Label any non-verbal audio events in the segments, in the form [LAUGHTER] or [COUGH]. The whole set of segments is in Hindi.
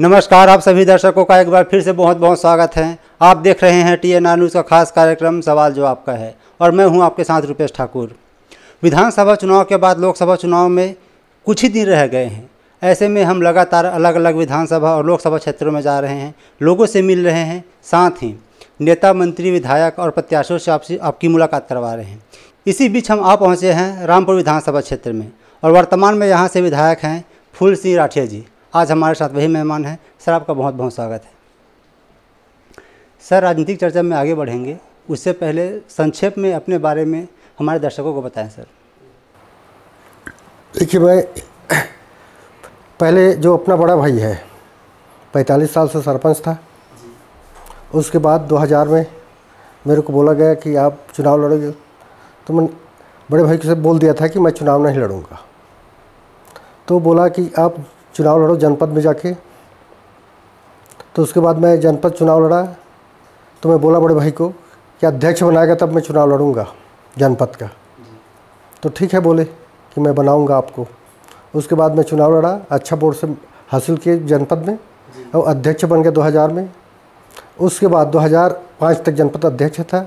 नमस्कार आप सभी दर्शकों का एक बार फिर से बहुत बहुत स्वागत है। आप देख रहे हैं टी एन आर न्यूज़ का खास कार्यक्रम, सवाल जो आपका है और मैं हूँ आपके साथ रुपेश ठाकुर। विधानसभा चुनाव के बाद लोकसभा चुनाव में कुछ ही दिन रह गए हैं। ऐसे में हम लगातार अलग अलग विधानसभा और लोकसभा क्षेत्रों में जा रहे हैं। लोगों से मिल रहे हैं, साथ ही नेता, मंत्री, विधायक और प्रत्याशियों से आपसे आपकी मुलाकात करवा रहे हैं। इसी बीच हम आ पहुँचे हैं रामपुर विधानसभा क्षेत्र में और वर्तमान में यहाँ से विधायक हैं फूल सिंह राठिया जी। आज हमारे साथ वही मेहमान हैं। सर, आपका बहुत बहुत स्वागत है। सर, राजनीतिक चर्चा में आगे बढ़ेंगे। उससे पहले संक्षेप में अपने बारे में हमारे दर्शकों को बताएँ, सर। देखिए मैं पहले जो अपना बड़ा भाई है, पैंतालीस साल से सरपंच था। उसके बाद 2000 में मेरे को बोला गया कि आप चुनाव लड़ोगे। तो मैं बड़े भाई से बोल दिया था कि मैं चुनाव नहीं लड़ूँगा। तो बोला कि आप चुनाव लड़ो जनपद में जाके। तो उसके बाद मैं जनपद चुनाव लड़ा तो मैं बोला बड़े भाई को कि अध्यक्ष बनाएगा तब मैं चुनाव लड़ूँगा जनपद का। तो ठीक है बोले कि मैं बनाऊँगा आपको। उसके बाद मैं चुनाव लड़ा अच्छा बोर्ड से हासिल किए जनपद में और अध्यक्ष बन गया 2000 में। उसके बाद 2005 तक जनपद अध्यक्ष था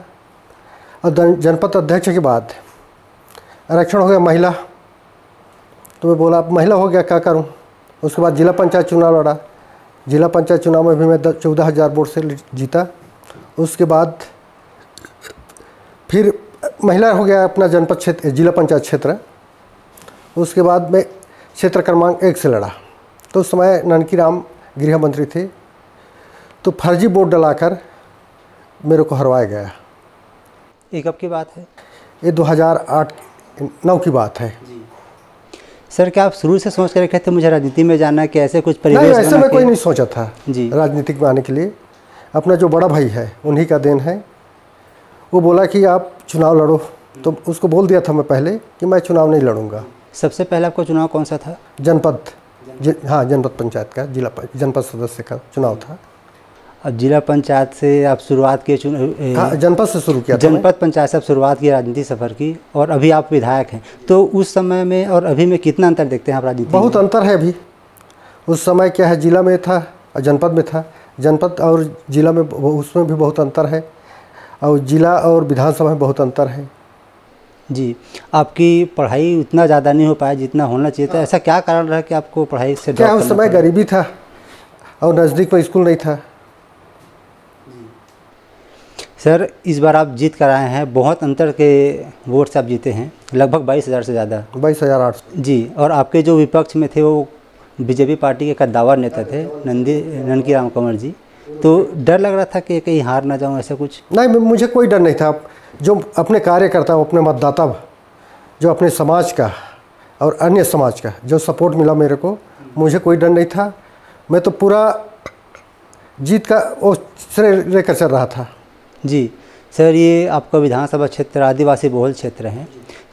और जनपद अध्यक्ष के बाद आरक्षण हो गया महिला। तो मैं बोला, अब महिला हो गया, क्या करूँ? उसके बाद जिला पंचायत चुनाव लड़ा। जिला पंचायत चुनाव में भी मैं चौदह हज़ार वोट से जीता। उसके बाद फिर महिला हो गया अपना जनपद क्षेत्र जिला पंचायत क्षेत्र। उसके बाद मैं क्षेत्र क्रमांक एक से लड़ा। तो उस समय ननकी राम गृह मंत्री थे। तो फर्जी वोट डलाकर मेरे को हरवाया गया। ये कब की बात है? ये 2008 नौ की बात है। सर क्या आप शुरू से सोच कर रखे थे मुझे राजनीति में जाना कि ऐसे कुछ नहीं परिवेश ऐसे मैं कोई नहीं सोचा था जी। राजनीतिक में आने के लिए। अपना जो बड़ा भाई है उन्हीं का देन है। वो बोला कि आप चुनाव लड़ो। तो उसको बोल दिया था मैं पहले कि मैं चुनाव नहीं लड़ूँगा। सबसे पहले आपका चुनाव कौन सा था? जनपद। ज, हाँ जनपद पंचायत का जिला जनपद सदस्य का चुनाव था। अब जिला पंचायत से आप शुरुआत किए हाँ जनपद से शुरू किया जनपद पंचायत से आप शुरुआत की राजनीति सफ़र की और अभी आप विधायक हैं। तो उस समय में और अभी में कितना अंतर देखते हैं आप राजनीति बहुत अंतर है अभी। उस समय क्या है जिला में था और जनपद में था। जनपद और जिला में उसमें भी बहुत अंतर है और जिला और विधानसभा में बहुत अंतर है। जी आपकी पढ़ाई उतना ज़्यादा नहीं हो पाया जितना होना चाहिए था। ऐसा क्या कारण रहा कि आपको पढ़ाई से क्या उस समय गरीबी था और नज़दीक में स्कूल नहीं था। सर इस बार आप जीत कर आए हैं। बहुत अंतर के वोट से आप जीते हैं। लगभग बाईस हज़ार से ज़्यादा। बाईस हज़ार आठ जी और आपके जो विपक्ष में थे वो बीजेपी पार्टी के कद्दावर नेता थे नंदी ननकी राम कंवर जी। तो डर लग रहा था कि कहीं हार ना जाऊँ ऐसा कुछ? नहीं मुझे कोई डर नहीं था। जो अपने कार्यकर्ता अपने मतदाता जो अपने समाज का और अन्य समाज का जो सपोर्ट मिला मेरे को मुझे कोई डर नहीं था। मैं तो पूरा जीत का वो श्रेय लेकर चल रहा था। जी, सर, ये आपका विधानसभा क्षेत्र, आदिवासी बहुल क्षेत्र है।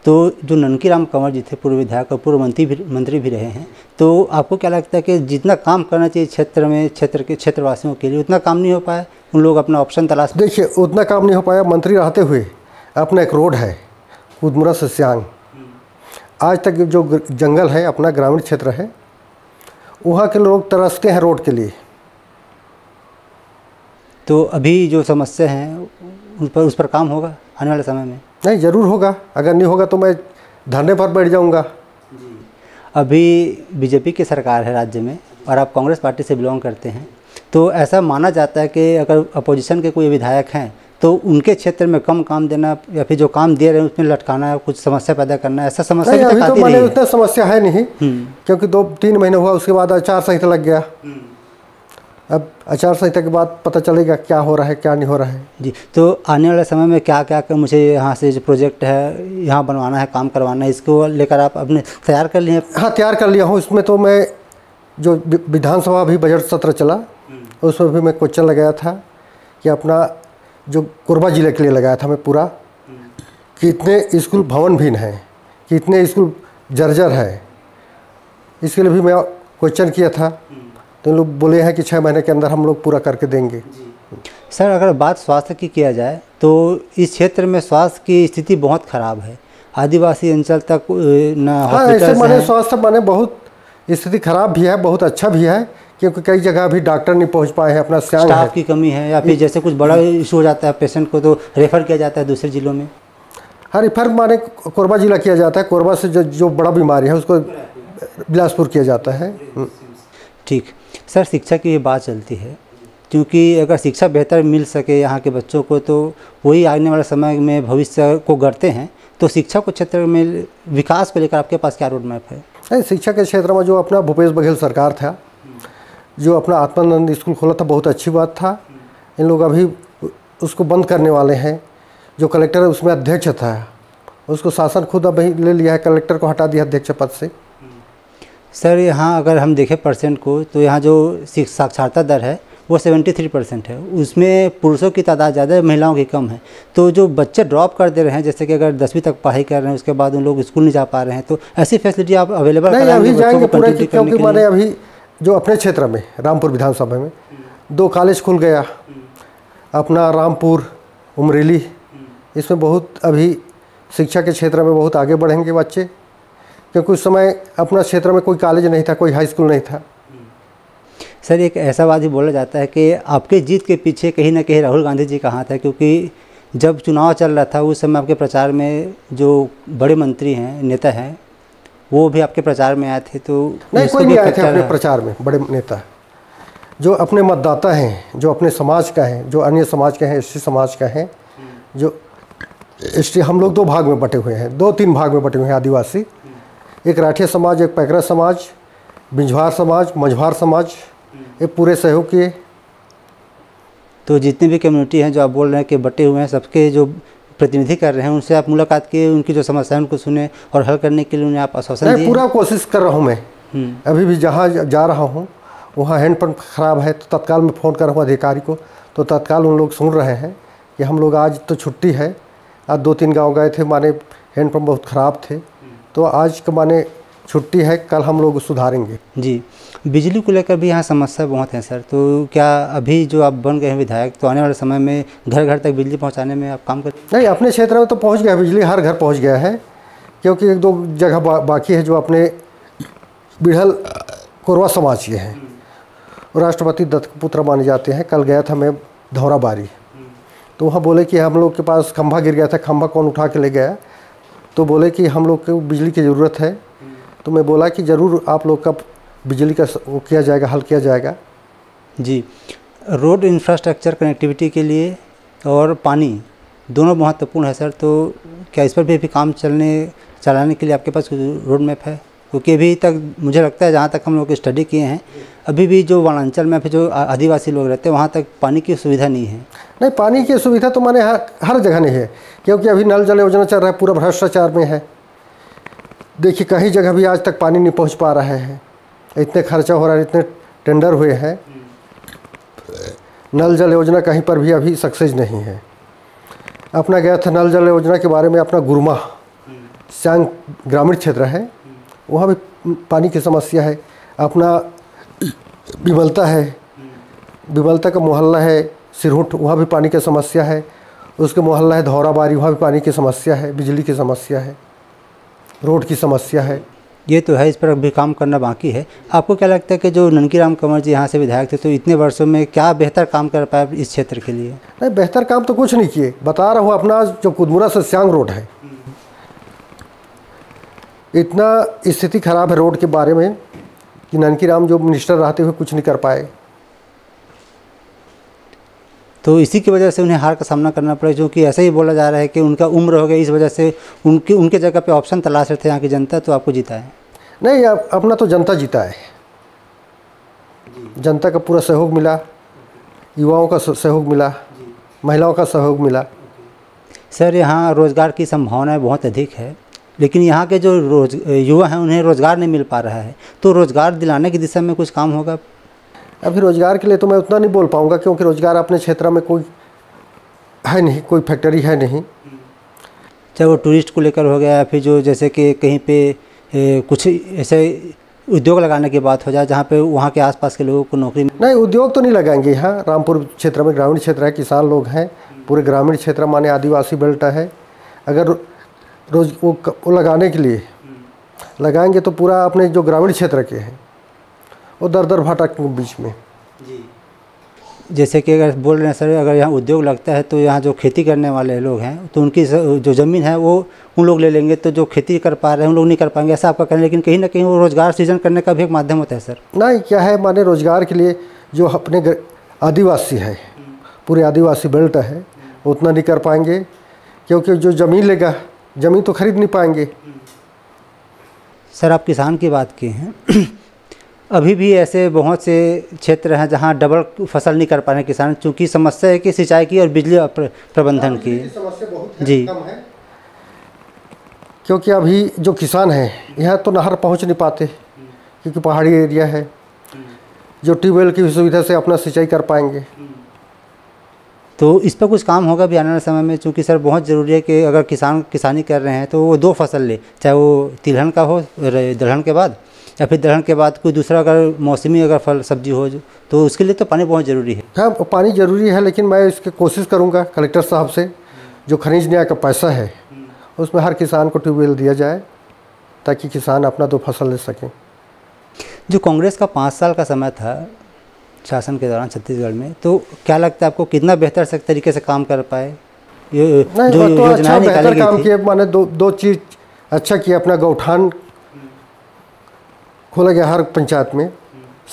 तो जो ननकी राम कंवर जी थे, पूर्व विधायक और पूर्व मंत्री भी मंत्री भी रहे हैं तो आपको क्या लगता है कि जितना काम करना चाहिए क्षेत्र में, क्षेत्र के, क्षेत्रवासियों के लिए, उतना काम नहीं हो पाया? उन लोग अपना ऑप्शन तलाश देखिए, उतना काम नहीं हो पाया। मंत्री रहते हुए अपना एक रोड है कुदमुरा से सियांग आज तक जो जंगल है, अपना ग्रामीण क्षेत्र है, वहाँ के लोग तरसते हैं रोड के लिए। तो अभी जो समस्या हैं उन पर उस पर काम होगा आने वाले समय में? नहीं ज़रूर होगा। अगर नहीं होगा तो मैं धरने पर बैठ जाऊँगा। अभी बीजेपी की सरकार है राज्य में और आप कांग्रेस पार्टी से बिलोंग करते हैं तो ऐसा माना जाता है कि अगर अपोजिशन के कोई विधायक हैं तो उनके क्षेत्र में कम काम देना या फिर जो काम दे रहे हैं उसमें लटकाना कुछ समस्या पैदा करना ऐसा समस्या नहीं अभी तो आती मैंने है। उतना समस्या है नहीं क्योंकि दो तीन महीने हुआ उसके बाद आचार संहिता लग गया। अब आचार संहिता के बाद पता चलेगा क्या हो रहा है क्या नहीं हो रहा है। जी तो आने वाले समय में क्या क्या कर मुझे यहाँ से जो प्रोजेक्ट है यहाँ बनवाना है काम करवाना है इसको लेकर आप अपने तैयार कर लिए? हाँ तैयार कर लिया हूँ। इसमें तो मैं जो विधानसभा भी बजट सत्र चला उसमें भी मैं क्वेश्चन लगाया था कि अपना जो कोरबा ज़िले के लिए लगाया था मैं पूरा कितने स्कूल भवन भीन हैं कितने स्कूल जर्जर है। इसके लिए भी मैं क्वेश्चन किया था। तो इन लोग बोले हैं कि छः महीने के अंदर हम लोग पूरा करके देंगे। सर अगर बात स्वास्थ्य की किया जाए तो इस क्षेत्र में स्वास्थ्य की स्थिति बहुत खराब है। आदिवासी अंचल तक न हाँ ऐसे हॉस्पिटल्स माने स्वास्थ्य माने बहुत स्थिति खराब भी है बहुत अच्छा भी है क्योंकि कई जगह अभी डॉक्टर नहीं पहुँच पाए हैं अपना है। स्टाफ की कमी है या फिर जैसे कुछ बड़ा इशू हो जाता है पेशेंट को तो रेफर किया जाता है दूसरे जिलों में? हाँ रेफर माने कोरबा जिला किया जाता है कोरबा से जो जो बड़ा बीमारी है उसको बिलासपुर किया जाता है। ठीक। सर, शिक्षा की ये बात चलती है, क्योंकि अगर शिक्षा बेहतर मिल सके यहाँ के बच्चों को तो वही आने वाले समय में भविष्य को गढ़ते हैं। तो शिक्षा के क्षेत्र में विकास को लेकर आपके पास क्या रोड मैप है? नहीं, शिक्षा के क्षेत्र में जो अपना भूपेश बघेल सरकार था, जो अपना आत्मानंद स्कूल खोला था, बहुत अच्छी बात था। इन लोग अभी उसको बंद करने वाले हैं। जो कलेक्टर उसमें अध्यक्ष था। उसको शासन खुद अभी ले लिया है, कलेक्टर को हटा दिया अध्यक्ष पद से। सर यहाँ अगर हम देखें परसेंट को तो यहाँ जो साक्षरता दर है वो 73 परसेंट है। उसमें पुरुषों की तादाद ज़्यादा है महिलाओं की कम है। तो जो बच्चे ड्रॉप कर दे रहे हैं जैसे कि अगर दसवीं तक पढ़ाई कर रहे हैं उसके बाद उन लोग स्कूल नहीं जा पा रहे हैं तो ऐसी फैसिलिटी आप अवेलेबल नहीं अभी जाएँगे पूरा क्योंकि मैंने अभी जो अपने क्षेत्र में रामपुर विधानसभा में दो कॉलेज खुल गया। अपना रामपुर उमरेली इसमें बहुत अभी शिक्षा के क्षेत्र में बहुत आगे बढ़ेंगे बच्चे। क्योंकि उस समय अपना क्षेत्र में कोई कॉलेज नहीं था कोई हाई स्कूल नहीं था। सर एक ऐसा बात भी बोला जाता है कि आपके जीत के पीछे कहीं ना कहीं राहुल गांधी जी का हाथ है क्योंकि जब चुनाव चल रहा था उस समय आपके प्रचार में जो बड़े मंत्री हैं नेता हैं वो भी आपके प्रचार में आए थे तो नहीं कोई भी नहीं आए थे अपने प्रचार में बड़े नेता। जो अपने मतदाता हैं जो अपने समाज का है जो अन्य समाज के हैं एस समाज का है जो एस हम लोग दो भाग में बटे हुए हैं दो तीन भाग में बटे हुए हैं आदिवासी। एक राठिया समाज एक पैकरा समाज बिंझवार समाज मझवार समाज ये पूरे सहयोग किए। तो जितनी भी कम्युनिटी हैं जो आप बोल रहे हैं कि बटे हुए हैं सबके जो प्रतिनिधि कर रहे हैं उनसे आप मुलाकात किए उनकी जो समस्या है उनको सुने और हल करने के लिए उन्हें आप आश्वासन दिए। पूरा कोशिश कर रहा हूँ मैं। हम्म, अभी भी जहाँ जा रहा हूँ वहाँ हैंडपम्प ख़राब है तो तत्काल मैं फ़ोन कर रहा हूँ अधिकारी को। तो तत्काल उन लोग सुन रहे हैं कि हम लोग आज तो छुट्टी है आज दो तीन गाँव गए थे माने हैंडपम्प बहुत ख़राब थे। तो आज के माने छुट्टी है कल हम लोग सुधारेंगे। जी बिजली को लेकर भी यहाँ समस्या बहुत है सर। तो क्या अभी जो आप बन गए हैं विधायक तो आने वाले समय में घर घर तक बिजली पहुँचाने में आप काम कर नहीं अपने क्षेत्र में तो पहुँच गया बिजली हर घर पहुँच गया है क्योंकि एक दो जगह बा, बाकी है जो अपने बिढ़ल कोरवा समाज के हैं। राष्ट्रपति दत्तपुत्र माने जाते हैं कल गया था मैं धौरा बारी तो वहाँ बोले कि हम लोग के पास खंभा गिर गया था खंभा कौन उठा के ले गया? तो बोले कि हम लोग को बिजली की ज़रूरत है। तो मैं बोला कि ज़रूर आप लोग का बिजली का वो किया जाएगा, हल किया जाएगा। जी, रोड इंफ्रास्ट्रक्चर कनेक्टिविटी के लिए और पानी दोनों महत्वपूर्ण है सर। तो क्या इस पर भी अभी काम चलने, चलाने के लिए आपके पास रोड मैप है? क्योंकि अभी तक मुझे लगता है जहाँ तक हम लोग स्टडी किए हैं अभी भी जो वनांचल में फिर जो आदिवासी लोग रहते हैं वहाँ तक पानी की सुविधा नहीं है। नहीं पानी की सुविधा तो माने हर हर जगह नहीं है क्योंकि अभी नल जल योजना चल रहा है पूरा भ्रष्टाचार में है। देखिए कहीं जगह भी आज तक पानी नहीं पहुँच पा रहा है। इतने खर्चा हो रहा है इतने टेंडर हुए हैं। नल जल योजना कहीं पर भी अभी सक्सेस नहीं है। अपना गया था नल जल योजना के बारे में अपना गुरमा श्यांग ग्रामीण क्षेत्र है। वहाँ भी पानी की समस्या है अपना विमलता है विमलता का मोहल्ला है सिरहुट वहाँ भी पानी की समस्या है उसके मोहल्ला है धौराबारी वहाँ भी पानी की समस्या है बिजली की समस्या है रोड की समस्या है। ये तो है इस पर अभी काम करना बाकी है। आपको क्या लगता है कि जो ननकी राम कंवर जी यहाँ से विधायक थे तो इतने वर्षों में क्या बेहतर काम कर पाए इस क्षेत्र के लिए? नहीं बेहतर काम तो कुछ नहीं किए। बता रहा हूँ अपना जो कुदमुरा से श्यांग रोड है इतना स्थिति खराब है रोड के बारे में कि ननकी राम जो मिनिस्टर रहते हुए कुछ नहीं कर पाए। तो इसी की वजह से उन्हें हार का सामना करना पड़ा क्योंकि ऐसा ही बोला जा रहा है कि उनका उम्र हो गया इस वजह से उनके उनके जगह पे ऑप्शन तलाश रहे थे यहाँ की जनता तो आपको जीता है। नहीं अब अपना तो जनता जीता है। जनता का पूरा सहयोग मिला युवाओं का सहयोग मिला महिलाओं का सहयोग मिला। सर यहाँ रोज़गार की संभावनाएँ बहुत अधिक है। लेकिन यहाँ के जो रोज युवा हैं उन्हें रोज़गार नहीं मिल पा रहा है। तो रोज़गार दिलाने की दिशा में कुछ काम होगा? अभी रोज़गार के लिए तो मैं उतना नहीं बोल पाऊँगा क्योंकि रोज़गार अपने क्षेत्र में कोई है नहीं कोई फैक्ट्री है नहीं। चाहे वो टूरिस्ट को लेकर हो गया या फिर जो जैसे कि कहीं पे ए, कुछ ऐसे उद्योग लगाने की बात हो जाए जहाँ पे वहाँ के आसपास के लोगों को नौकरी। नहीं उद्योग तो नहीं लगाएँगे यहाँ। रामपुर क्षेत्र में ग्रामीण क्षेत्र है किसान लोग हैं। पूरे ग्रामीण क्षेत्र माने आदिवासी बेल्ट है। अगर रोज वो क- वो लगाने के लिए। लगाएँगे तो पूरा अपने जो ग्रामीण क्षेत्र के हैं वो दर दर भटक के बीच में। जी। जैसे कि अगर बोल रहे हैं सर अगर यहाँ उद्योग लगता है तो यहाँ जो खेती करने वाले लोग हैं तो उनकी जो ज़मीन है वो उन लोग ले लेंगे तो जो खेती कर पा रहे हैं उन लोग नहीं कर पाएँगे ऐसा आपका कहना लेकिन कहीं ना कहीं वो रोज़गार सृजन करने का भी एक माध्यम होता है सर। नहीं क्या है माने रोज़गार के लिए जो अपने आदिवासी है पूरे आदिवासी बेल्ट है उतना नहीं कर पाएँगे क्योंकि जो ज़मीन लेगा ज़मीन तो खरीद नहीं पाएँगे। सर आप किसान की बात की हैं। [CLEARS THROAT] अभी भी ऐसे बहुत से क्षेत्र हैं जहाँ डबल फ़सल नहीं कर पा रहे हैं किसान चूँकि समस्या है कि सिंचाई की और बिजली प्रबंधन की। समस्या बहुत जी। कम है। क्योंकि अभी जो किसान हैं यहाँ तो नहर पहुँच नहीं पाते क्योंकि पहाड़ी एरिया है। जो। ट्यूबवेल की सुविधा से अपना सिंचाई कर पाएँगे। तो इस पर कुछ काम होगा भी आने वाले समय में चूँकि सर बहुत ज़रूरी है कि अगर किसान किसानी कर रहे हैं तो वो दो फ़सल ले चाहे वो तिलहन का हो दलहन के बाद या फिर दलहन के बाद कोई दूसरा अगर मौसमी अगर फल सब्ज़ी हो तो उसके लिए तो पानी बहुत ज़रूरी है। हाँ पानी ज़रूरी है लेकिन मैं इसकी कोशिश करूँगा कलेक्टर साहब से जो खनिज न्याय का पैसा है उसमें हर किसान को ट्यूबवेल दिया जाए ताकि किसान अपना दो फ़सल ले सकें। जो कांग्रेस का पाँच साल का समय था शासन के दौरान छत्तीसगढ़ में। तो क्या लगता है आपको कितना बेहतर से तरीके से काम कर पाए? ये जो तो अच्छा निकाली बेहतर काम गई थी। किए माने दो दो चीज़ अच्छा किया अपना गौठान खोला गया हर पंचायत में।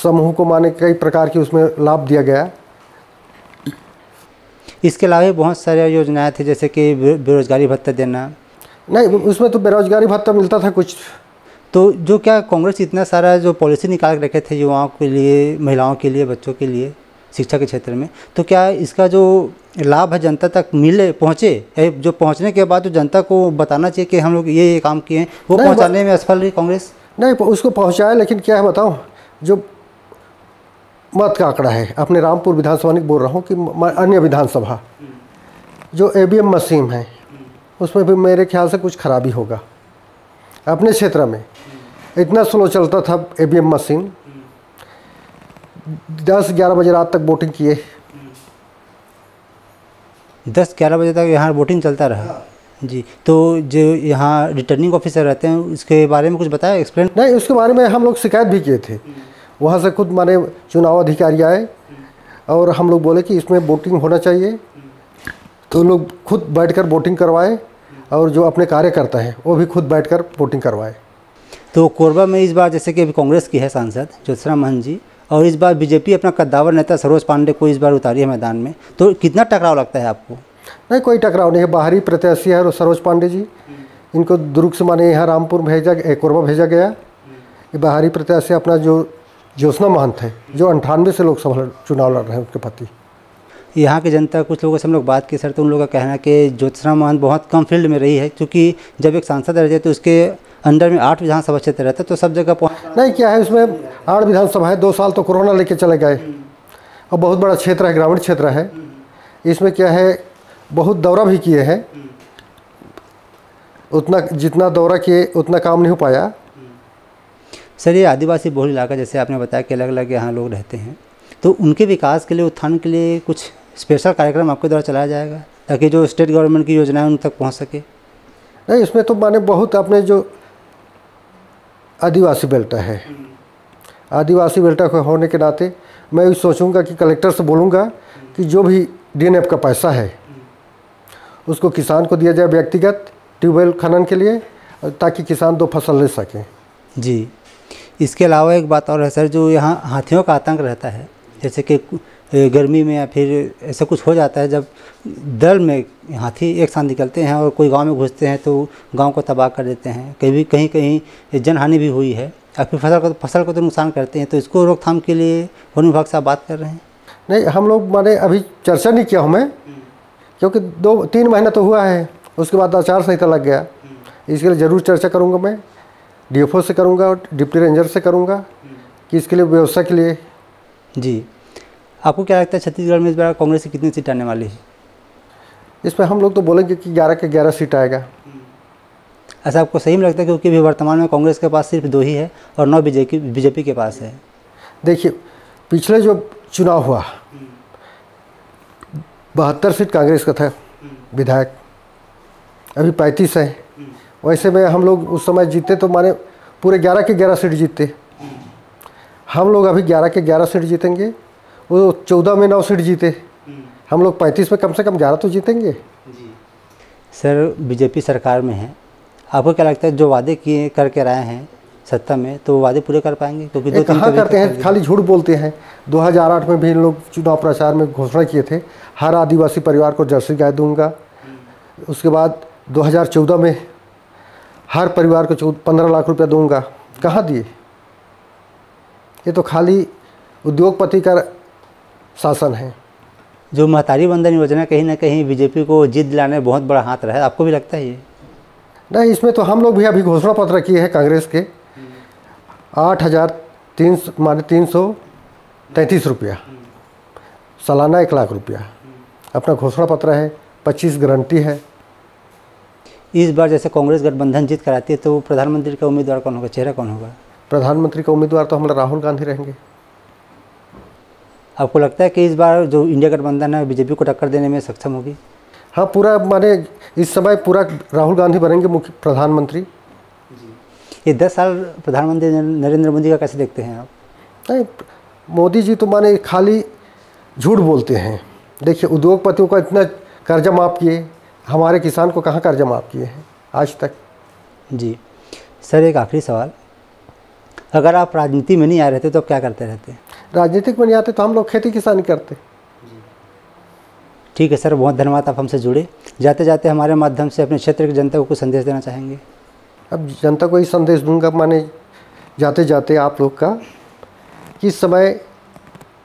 समूह को माने कई प्रकार की उसमें लाभ दिया गया। इसके अलावा बहुत सारे योजनाएँ थी जैसे कि बेरोजगारी भत्ता देना। नहीं उसमें तो बेरोजगारी भत्ता मिलता था कुछ। तो जो क्या कांग्रेस इतना सारा जो पॉलिसी निकाल के रखे थे युवाओं के लिए महिलाओं के लिए बच्चों के लिए शिक्षा के क्षेत्र में तो क्या इसका जो लाभ है जनता तक मिले पहुँचे? जो पहुँचने के बाद जो जनता को बताना चाहिए कि हम लोग ये ये काम किए हैं। वो पहुँचाने में असफल रही कांग्रेस? नहीं उसको पहुँचाया लेकिन क्या है बताओ जो मत का आंकड़ा है। अपने रामपुर विधानसभा नहीं बोल रहा हूँ कि अन्य विधानसभा जो ए मशीन है उसमें भी मेरे ख्याल से कुछ खराबी होगा। अपने क्षेत्र में इतना स्लो चलता था ए मशीन दस ग्यारह बजे रात तक वोटिंग किए। दस ग्यारह बजे तक यहाँ वोटिंग चलता रहा? जी तो जो यहाँ रिटर्निंग ऑफिसर रहते हैं उसके बारे में कुछ बताया एक्सप्लेन नहीं उसके बारे में हम लोग शिकायत भी किए थे। वहाँ से खुद माने चुनाव अधिकारी आए और हम लोग बोले कि इसमें वोटिंग होना चाहिए। तो लोग खुद बैठकर वोटिंग करवाए और जो अपने कार्यकर्ता हैं वो भी खुद बैठकर वोटिंग करवाए। तो कोरबा में इस बार जैसे कि अभी कांग्रेस की है सांसद ज्योत्सना महन जी और इस बार बीजेपी अपना कद्दावर नेता सरोज पांडे को इस बार उतारी है मैदान में। तो कितना टकराव लगता है आपको? नहीं कोई टकराव नहीं है। बाहरी प्रत्याशी है और सरोज पांडे जी। इनको दुर्ग से माने यहाँ रामपुर भेजा कोरबा भेजा गया। ये बाहरी प्रत्याशी अपना जो ज्योत्सना महंत है जो अंठानवे से लोकसभा चुनाव लड़ रहे हैं उनके पति। यहाँ की जनता कुछ लोगों से हम लोग बात की सर तो उन लोगों का कहना है कि ज्योत्सना महंत बहुत कम फ़ील्ड में रही है क्योंकि जब एक सांसद रह जाए तो उसके अंडर में आठ विधानसभा क्षेत्र रहता है तो सब जगह पहुँच नहीं क्या है उसमें आठ विधानसभा है दो साल तो कोरोना लेके चले गए। और बहुत बड़ा क्षेत्र है ग्रामीण क्षेत्र है। इसमें क्या है बहुत दौरा भी किए हैं। उतना जितना दौरा किए उतना काम नहीं हो पाया। सर ये आदिवासी बहुल इलाका जैसे आपने बताया कि अलग अलग यहाँ लोग रहते हैं तो उनके विकास के लिए उत्थान के लिए कुछ स्पेशल कार्यक्रम आपके द्वारा चलाया जाएगा ताकि जो स्टेट गवर्नमेंट की योजनाएँ उन तक पहुँच सके? नहीं इसमें तो माने बहुत अपने जो आदिवासी बेल्ट है। आदिवासी बेल्ट होने के नाते मैं भी सोचूँगा कि कलेक्टर से बोलूँगा कि जो भी डीएनएफ का पैसा है, उसको किसान को दिया जाए व्यक्तिगत ट्यूबवेल खनन के लिए, ताकि किसान दो फ़सल ले सकें। जी। इसके अलावा एक बात और है, सर, जो यहाँ हाथियों का आतंक रहता है, जैसे कि गर्मी में या फिर ऐसा कुछ हो जाता है जब दल में हाथी एक साथ निकलते हैं और कोई गाँव में घुसते हैं तो गाँव को तबाह कर देते हैं। कभी कहीं कहीं जनहानि भी हुई है। या फिर फ़सल को फ़सल को तो नुकसान करते हैं तो इसको रोकथाम के लिए वन विभाग से आप बात कर रहे हैं? नहीं हम लोग माने अभी चर्चा नहीं किया हमें क्योंकि दो तीन महीना तो हुआ है उसके बाद आचार संहिता लग गया। इसके लिए ज़रूर चर्चा करूँगा मैं। डीएफओ से करूँगा और डिप्टी रेंजर से करूँगा कि इसके लिए व्यवस्था के लिए। जी। आपको क्या लगता है छत्तीसगढ़ में इस बार कांग्रेस की कितनी सीट आने वाली है? इस पर हम लोग तो बोलेंगे कि ग्यारह के ग्यारह सीट आएगा। ऐसा आपको सही में लगता है क्योंकि अभी वर्तमान में कांग्रेस के पास सिर्फ़ दो ही है और नौ बीजेपी बीजेपी के पास है। देखिए पिछले जो चुनाव हुआ बहत्तर सीट कांग्रेस का था विधायक। अभी पैंतीस है। वैसे में हम लोग उस समय जीते तो माने पूरे ग्यारह के ग्यारह सीट जीते हम लोग अभी ग्यारह के ग्यारह सीट जीतेंगे। वो चौदह में नौ सीट जीते। हम लोग पैंतीस में कम से कम ग्यारह तो जीतेंगे। जी। सर बीजेपी सरकार में है। आपको क्या लगता है जो वादे किए करके रहे हैं सत्ता में तो वो वादे पूरे कर पाएँगे? क्योंकि दो कहाँ तो करते हैं? खाली झूठ बोलते हैं। 2008 में भी इन लोग चुनाव प्रचार में घोषणा किए थे। हर आदिवासी परिवार को जर्सी गाय दूँगा। उसके बाद 2014 में हर परिवार को पंद्रह लाख रुपया दूँगा। कहाँ दिए? ये तो खाली उद्योगपति का शासन है। जो महतारी बंधन योजना कहीं ना कहीं बीजेपी को जीत दिलाने में बहुत बड़ा हाथ रहा है आपको भी लगता है ये? नहीं इसमें तो हम लोग भी अभी घोषणा पत्र किए हैं कांग्रेस के। आठ हज़ार तीन सौ माने तीन सौ तैंतीस रुपया। सालाना एक लाख रुपया। अपना घोषणा पत्र है पच्चीस गारंटी है। इस बार जैसे कांग्रेस गठबंधन जीत कराती है तो प्रधानमंत्री का उम्मीदवार कौन होगा? चेहरा कौन होगा? प्रधानमंत्री का उम्मीदवार तो हमारा राहुल गांधी रहेंगे। आपको लगता है कि इस बार जो इंडिया गठबंधन है बीजेपी को टक्कर देने में सक्षम होगी? हाँ पूरा माने इस समय पूरा राहुल गांधी बनेंगे मुख्य प्रधानमंत्री। ये दस साल प्रधानमंत्री नरेंद्र मोदी का कैसे देखते हैं आप? नहीं मोदी जी तो माने खाली झूठ बोलते हैं। देखिए उद्योगपतियों का इतना कर्जा माफ़ किए हमारे किसान को कहाँ कर्जा माफ़ किए हैं आज तक? जी। सर एक आखिरी सवाल। अगर आप राजनीति में नहीं आ रहे थे तो आप क्या करते रहते राजनीतिक में नहीं आते तो हम लोग खेती किसानी करते। ठीक है सर बहुत धन्यवाद आप हमसे जुड़े। जाते जाते हमारे माध्यम से अपने क्षेत्र की जनता को कुछ संदेश देना चाहेंगे? अब जनता को ही संदेश दूँगा माने जाते जाते आप लोग का कि इस समय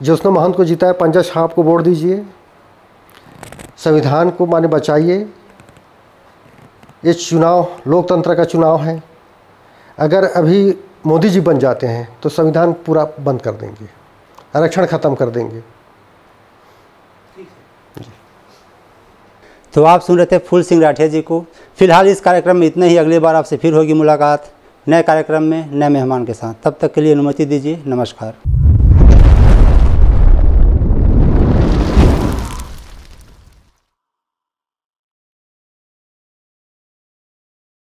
ज्योत्ना महंत को जीता है पंजा छाप को वोट दीजिए। संविधान को माने बचाइए। ये चुनाव लोकतंत्र का चुनाव है। अगर अभी मोदी जी बन जाते हैं तो संविधान पूरा बंद कर देंगे। आरक्षण ख़त्म कर देंगे। तो आप सुन रहे थे फूल सिंह राठिया जी को। फ़िलहाल इस कार्यक्रम में इतने ही। अगली बार आपसे फिर होगी मुलाकात नए कार्यक्रम में नए मेहमान के साथ। तब तक के लिए अनुमति दीजिए। नमस्कार।